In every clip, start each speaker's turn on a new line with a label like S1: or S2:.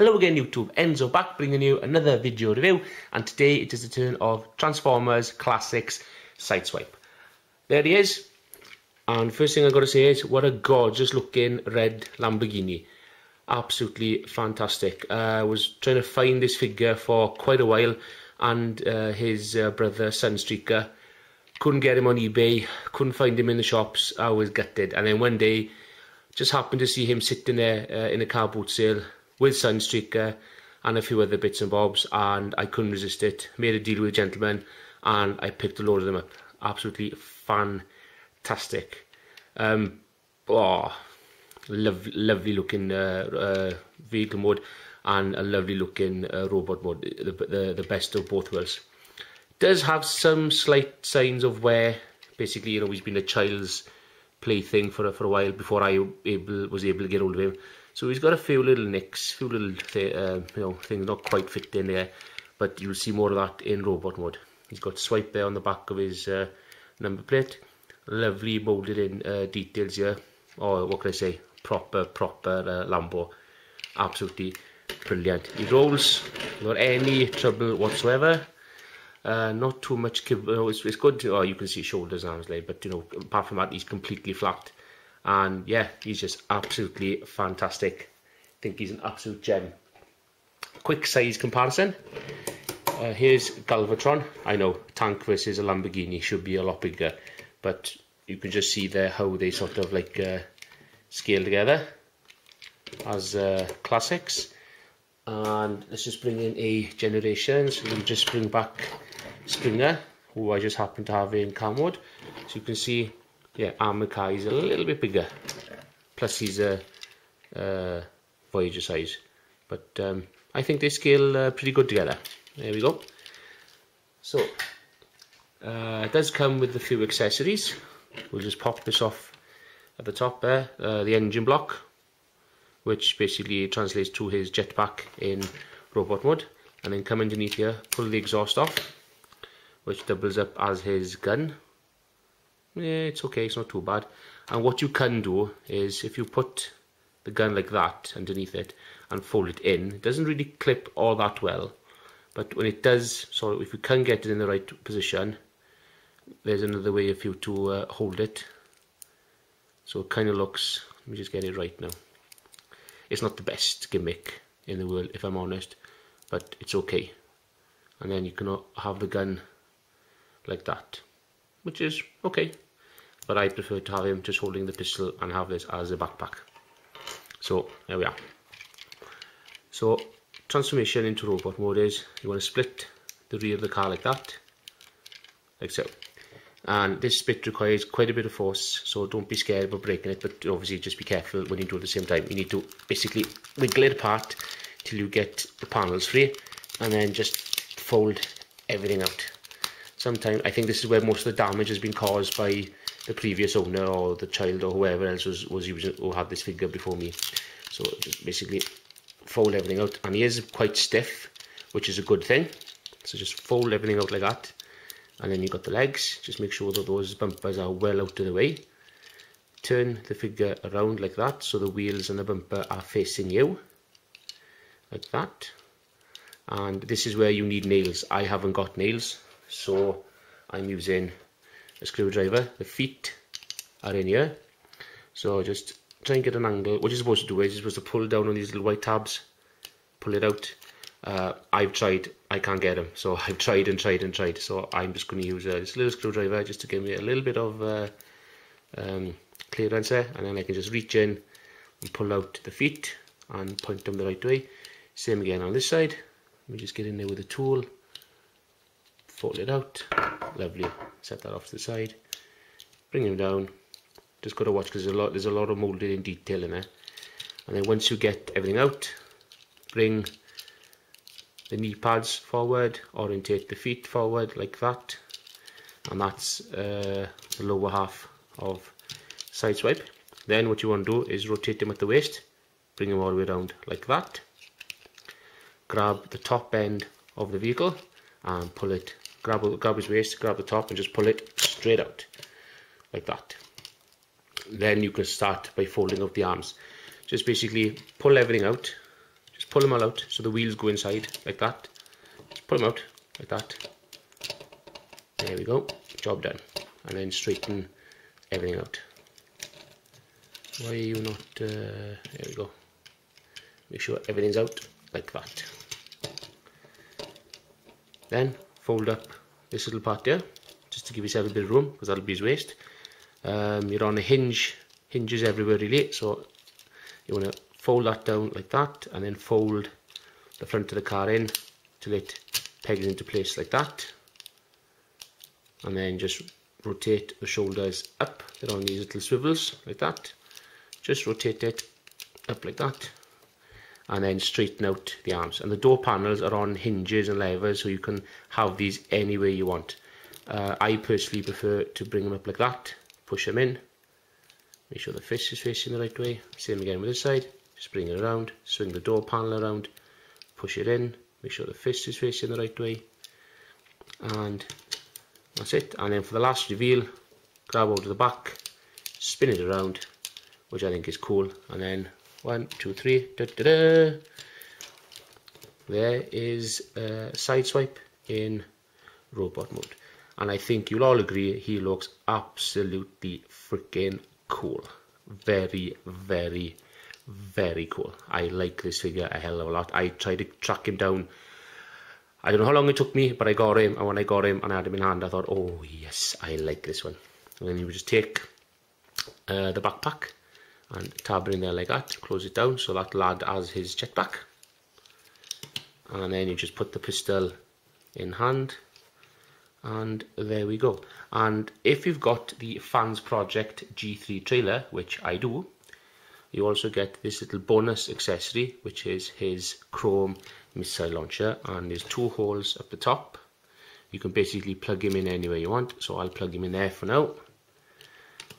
S1: again YouTube, Emzo back bringing you another video review and today it is the turn of Transformers Classics Sideswipe. There he is and first thing I've got to say is what a gorgeous looking red Lamborghini. Absolutely fantastic. Uh, I was trying to find this figure for quite a while and uh, his uh, brother Sunstreaker couldn't get him on eBay, couldn't find him in the shops, I was gutted and then one day just happened to see him sitting there uh, in a car boot sale with Sunstreaker and a few other bits and bobs and I couldn't resist it. Made a deal with a gentleman and I picked a load of them up. Absolutely fantastic. Um, oh, lov lovely looking uh, uh, vehicle mode and a lovely looking uh, robot mode. The, the, the best of both worlds. Does have some slight signs of wear. Basically, you know, he's been a child's plaything for, a, for a while before I able, was able to get hold of him. So he's got a few little nicks, few little uh, you know things not quite fit in there, but you'll see more of that in robot mode. He's got swipe there on the back of his uh, number plate. Lovely molded in uh, details here. Oh, what can I say? Proper, proper uh, Lambo. Absolutely brilliant. He rolls without any trouble whatsoever. Uh, not too much, you oh, know, it's, it's good, to, oh, you can see shoulders, arms, laid, but, you know, apart from that, he's completely flat. And yeah, he's just absolutely fantastic. I think he's an absolute gem. Quick size comparison. Uh, here's Galvatron. I know, tank versus a Lamborghini should be a lot bigger, but you can just see there how they sort of like uh, scale together as uh, classics. And let's just bring in a generations. We'll just bring back Springer, who I just happen to have in Camwood. So you can see, yeah, Armour is a little bit bigger. Plus he's a uh, Voyager size. But um, I think they scale uh, pretty good together. There we go. So, uh, it does come with a few accessories. We'll just pop this off at the top there. Uh, the engine block, which basically translates to his jetpack in robot mode. And then come underneath here, pull the exhaust off which doubles up as his gun. Yeah, it's okay, it's not too bad. And what you can do is if you put the gun like that underneath it and fold it in, it doesn't really clip all that well. But when it does, so if you can get it in the right position, there's another way for you to uh, hold it. So it kind of looks, let me just get it right now. It's not the best gimmick in the world, if I'm honest, but it's okay. And then you can have the gun like that, which is okay. But I prefer to have him just holding the pistol and have this as a backpack. So there we are. So transformation into robot mode is you want to split the rear of the car like that, like so. And this bit requires quite a bit of force, so don't be scared about breaking it, but obviously just be careful when you do it at the same time. You need to basically wiggle it apart till you get the panels free, and then just fold everything out sometimes I think this is where most of the damage has been caused by the previous owner or the child or whoever else was, was using or had this figure before me. So just basically fold everything out and he is quite stiff which is a good thing. So just fold everything out like that and then you've got the legs. Just make sure that those bumpers are well out of the way. Turn the figure around like that so the wheels and the bumper are facing you like that and this is where you need nails I haven't got nails so I'm using a screwdriver. The feet are in here. So just try and get an angle. What you're supposed to do is you're supposed to pull down on these little white tabs pull it out. Uh, I've tried I can't get them so I've tried and tried and tried. So I'm just going to use this little screwdriver just to give me a little bit of uh, um, clearance there. And then I can just reach in and pull out the feet and point them the right way. Same again on this side. Let me just get in there with a the tool fold it out. Lovely. Set that off to the side. Bring him down. Just got to watch because there's a lot there's a lot of molded in detail in there. And then once you get everything out bring the knee pads forward orientate the feet forward like that. And that's uh, the lower half of Sideswipe. Then what you want to do is rotate them at the waist. Bring them all the way around like that. Grab the top end of the vehicle and pull it grab, grab his waist, grab the top and just pull it straight out like that. Then you can start by folding out the arms. Just basically pull everything out, just just pull them all out so the wheels go inside like that. Just pull them out like that. There we go. Job done. And then straighten everything out. Why are you not uh, there we go. Make sure everything's out like that. Then fold up this little part there just to give yourself a bit of room because that'll be his waist. Um, you're on a hinge hinges everywhere really. So you want to fold that down like that and then fold the front of the car in till it pegs into place like that. And then just rotate the shoulders up. They're on these little swivels like that. Just rotate it up like that and then straighten out the arms. And the door panels are on hinges and levers so you can have these any way you want. Uh, I personally prefer to bring them up like that push them in make sure the fist is facing the right way. Same again with this side just bring it around swing the door panel around push it in make sure the fist is facing the right way and that's it. And then for the last reveal grab out of the back spin it around which I think is cool and then one two three da, da, da. there is a Sideswipe in robot mode. And I think you'll all agree he looks absolutely freaking cool. Very very very cool. I like this figure a hell of a lot. I tried to track him down. I don't know how long it took me but I got him and when I got him and I had him in hand I thought oh yes I like this one. And then you would just take uh, the backpack and tab it in there like ah, that close it down. So that lad has his jetpack. And then you just put the pistol in hand. And there we go. And if you've got the fans project g3 trailer which i do you also get this little bonus accessory which is his chrome missile launcher and there's two holes at the top. You can basically plug him in anywhere you want so i'll plug him in there for now.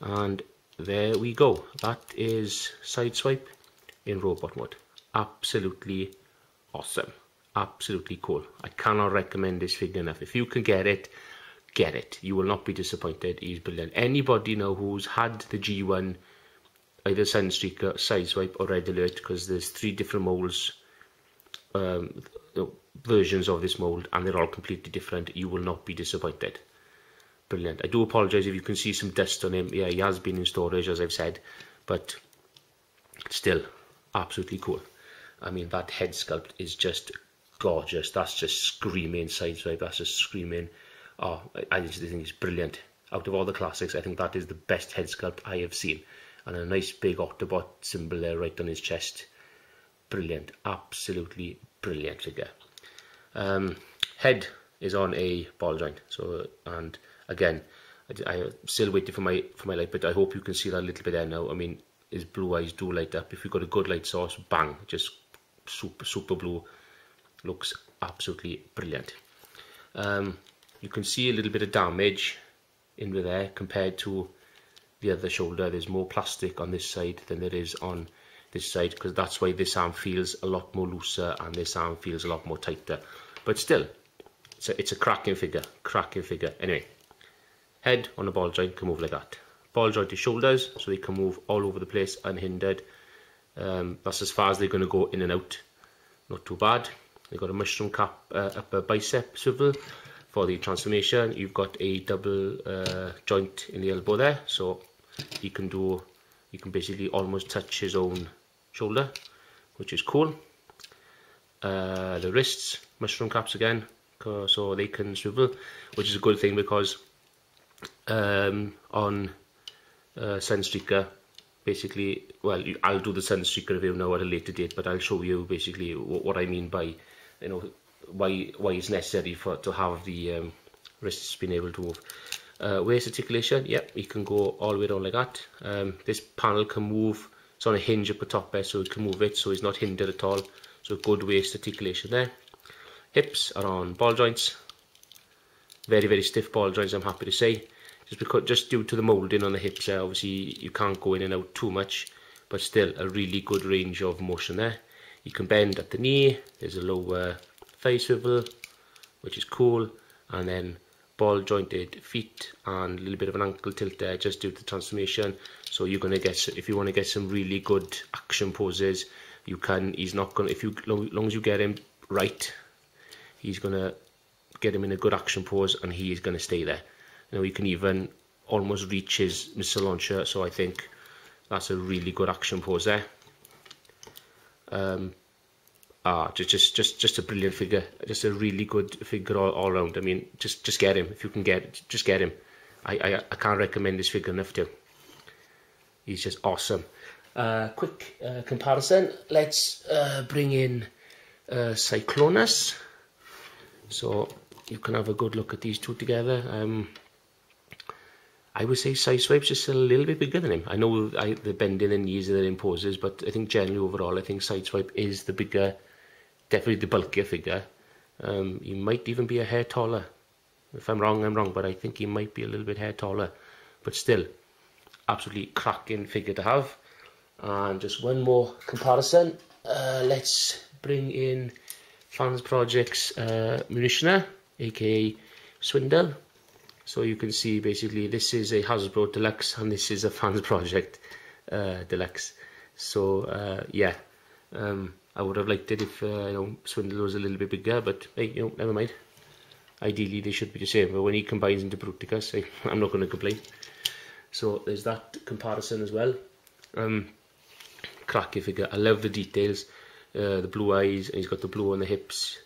S1: And there we go. That is sideswipe in robot mode absolutely awesome. Absolutely cool. I cannot recommend this figure enough. If you can get it get it. You will not be disappointed. He's brilliant. Anybody now who's had the g1 either sunstreaker sideswipe or red alert? Because there's three different molds um, versions of this mold and they're all completely different. You will not be disappointed brilliant. I do apologise if you can see some dust on him. Yeah, he has been in storage, as I've said, but still, absolutely cool. I mean, that head sculpt is just gorgeous. That's just screaming sideswipe. That's just screaming. Oh, I just think it's brilliant. Out of all the classics, I think that is the best head sculpt I have seen. And a nice big Autobot symbol there right on his chest. Brilliant. Absolutely brilliant figure. Um, head is on a ball joint. So, and again, I, I still waiting for my for my light, but I hope you can see that a little bit there now. I mean, his blue eyes do light up. If you've got a good light source, bang, just super super blue. Looks absolutely brilliant. Um, you can see a little bit of damage in there compared to the other shoulder. There's more plastic on this side than there is on this side because that's why this arm feels a lot more looser and this arm feels a lot more tighter. But still, it's a, it's a cracking figure, cracking figure. Anyway, Head on a ball joint can move like that. Ball joint is shoulders, so they can move all over the place unhindered. Um, that's as far as they're going to go in and out. Not too bad. They've got a mushroom cap uh, upper bicep swivel for the transformation. You've got a double uh, joint in the elbow there, so he can do, you can basically almost touch his own shoulder, which is cool. Uh, the wrists, mushroom caps again, so they can swivel, which is a good thing because um, on uh. Basically, well, I'll do the Sunstreaker review now at a later date, but I'll show you basically what, what I mean by, you know, why why it's necessary for to have the um, wrists being able to move. Uh, waist articulation, yep, you can go all the way down like that. Um, this panel can move, it's on a hinge up the top there, so it can move it, so it's not hindered at all. So good waist articulation there. Hips are on ball joints, very, very stiff ball joints, I'm happy to say. Just because just due to the moulding on the hips there obviously you can't go in and out too much but still a really good range of motion there. You can bend at the knee there's a lower thigh swivel which is cool and then ball jointed feet and a little bit of an ankle tilt there just due to the transformation. So you're to get if you want to get some really good action poses you can he's not gonna if you long, long as you get him right he's gonna get him in a good action pose and he is gonna stay there. You know you can even almost reach his missile launcher so I think that's a really good action pose there. Um, ah, just just just just a brilliant figure just a really good figure all, all around I mean just just get him if you can get just get him. I, I, I can't recommend this figure enough to he's just awesome. Uh, quick uh, comparison. Let's uh, bring in uh, Cyclonus. So you can have a good look at these two together. Um, I would say Sideswipe's just a little bit bigger than him. I know I, the bending and knees are in poses, but I think generally overall, I think Sideswipe is the bigger, definitely the bulkier figure. Um, he might even be a hair taller. If I'm wrong, I'm wrong, but I think he might be a little bit hair taller. But still, absolutely cracking figure to have. And just one more comparison. Uh, let's bring in Fans Projects uh, Munitioner, aka Swindle. So you can see basically this is a Hasbro Deluxe and this is a Fans Project uh, Deluxe. So uh, yeah, um, I would have liked it if uh, you know Swindle was a little bit bigger, but hey, you know, never mind. Ideally they should be the same, but when he combines into Bruticus, hey, I'm not going to complain. So there's that comparison as well. Um, figure. I love the details, uh, the blue eyes, and he's got the blue on the hips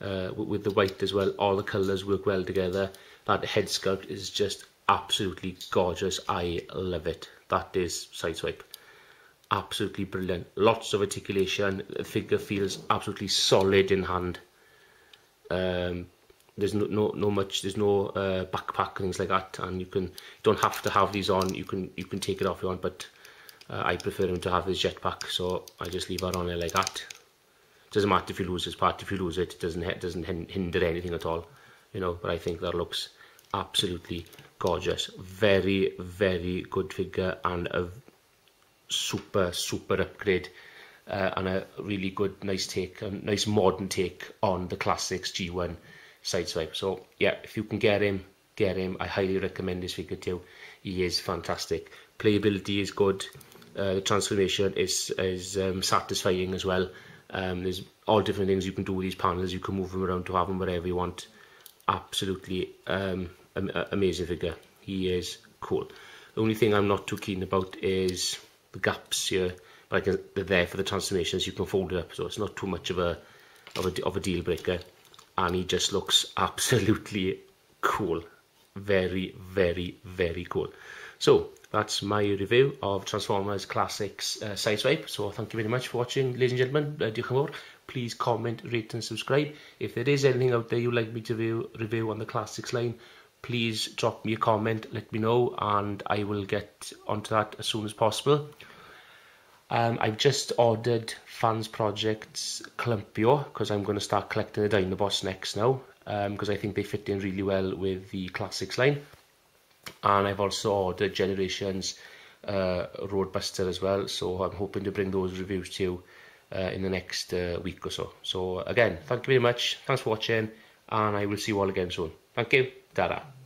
S1: uh, with, the white as well. All the colours work well together. That head sculpt is just absolutely gorgeous. I love it. That is Sideswipe. Absolutely brilliant. Lots of articulation. The figure feels absolutely solid in hand. Um, there's no, no no much there's no uh, backpack things like that and you can you don't have to have these on you can you can take it off if you want but uh, I prefer him to have his jetpack, so I just leave it on there like that. doesn't matter if you lose his part, if you lose it, it doesn't, doesn't hinder anything at all. You know, but I think that looks absolutely gorgeous. Very, very good figure and a super, super upgrade uh, and a really good, nice take, a nice modern take on the classics G1 sideswipe. So, yeah, if you can get him, get him. I highly recommend this figure to you. He is fantastic. Playability is good. Uh, the transformation is, is um, satisfying as well. Um, there's all different things you can do with these panels. You can move them around to have them wherever you want. Absolutely um, uh, amazing figure. He is cool. The only thing I'm not too keen about is the gaps here. But I can, they're there for the transformations. You can fold it up, so it's not too much of a of a, of a deal breaker. And he just looks absolutely cool. Very, very, very cool. So that's my review of Transformers Classics uh, Sideswipe. So thank you very much for watching, ladies and gentlemen. Uh, Please comment, rate and subscribe. If there is anything out there you'd like me to review, review on the Classics line, please drop me a comment, let me know, and I will get onto that as soon as possible. Um, I've just ordered Fans Projects Columpio because I'm going to start collecting the Dinobots next now because um, I think they fit in really well with the Classics line and I've also ordered Generations uh, Roadbuster as well, so I'm hoping to bring those reviews to you uh, in the next uh, week or so. So again, thank you very much, thanks for watching, and I will see you all again soon. Thank you, ta-da.